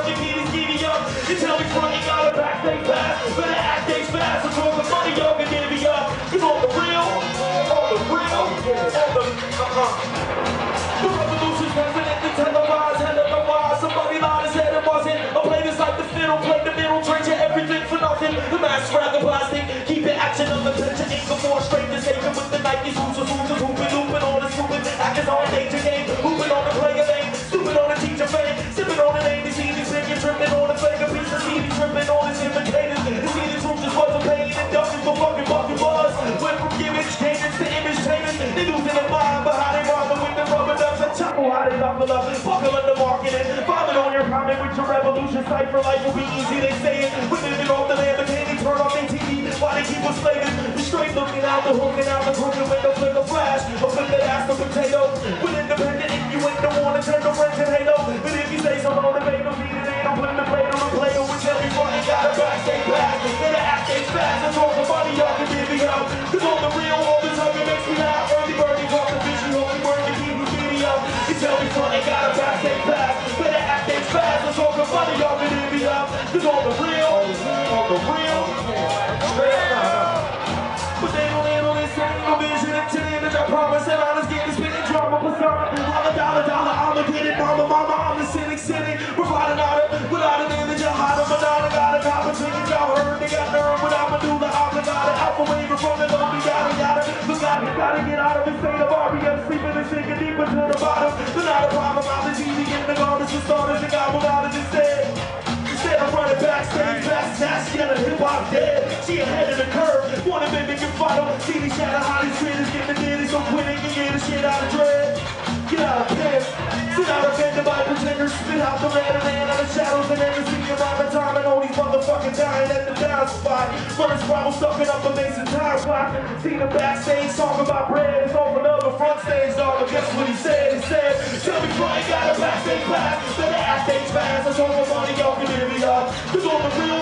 what you need is giddy up. You tell me front, you got a back, they pass. But the act ain't fast, I'm throwing the money, y'all can give divvy up. Cause on the real, all the real, on the, uh-huh. The revolution's president, the televised, head of the wise. Somebody lied and said it wasn't. I play this like the fiddle, play the middle, trade you everything for nothing. The mass rather revolution cipher, life will be easy, they say it, we're living off the land, but can't they turn off their TV, why they keep us slaving, we straight looking out the hooking out the crooked window, flick a flash, or flip that ass to potato, with independent, if you ain't the one to turn the friends and halo, but if you say so motivate them, need it, ain't no putting the plate on the play, with every fucking got a backstage pass, and the ass stays fast, that's all the money y'all can divvy out, cause all the real, all the time it makes me laugh, early birdie, off the bitch, you hope you keep me up, you tell me front ain't got a backstage pass, the real, but they don't handle this single vision into the image I promise and I just get this spinning drama persona. I'm a dollar dollar, I'ma get it, mama, mama, I'm the cynic cynic. Providing out it without an image of how Madonna got a cop tickets, y'all heard they got nerve, but I'ma do the obligato. Alpha waiver from the gotta get out of the state of RBM, sleeping and sinking deeper to the bottom. A She ahead of the curve, wanna mimic and follow. See these shadow, these trainers get the ditty, so quit it and get the shit out of dread. Get out of pen, sit out of bed by pretenders, spit out the red and man out of shadows, and then see you around the time and all these motherfucking dying at the down spot. Running squabble, stuffing up a mason tire block. See the backstage talk about bread, it's over the front stage dog, but guess what he said? He said, tell me Brian got a backstage pass, better ass stage pass, that's all the money y'all can give me up. Cause all the real,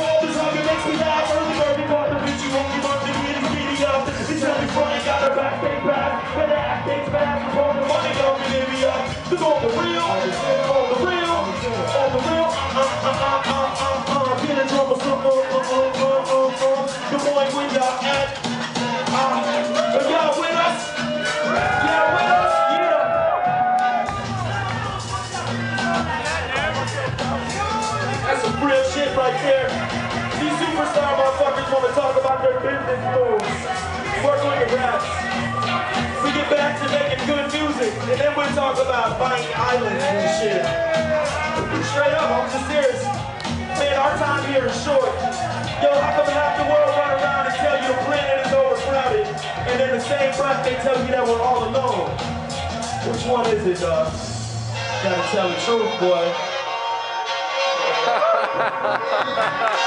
These superstar motherfuckers want to talk about their business moves. Work on your raps. We'll talk about buying islands and shit. Straight up, I'm just serious. Man, our time here is short. Yo, how come half the world run around and tell you the planet is overcrowded, and then the same breath they tell you that we're all alone? Which one is it, dog? Gotta tell the truth, boy.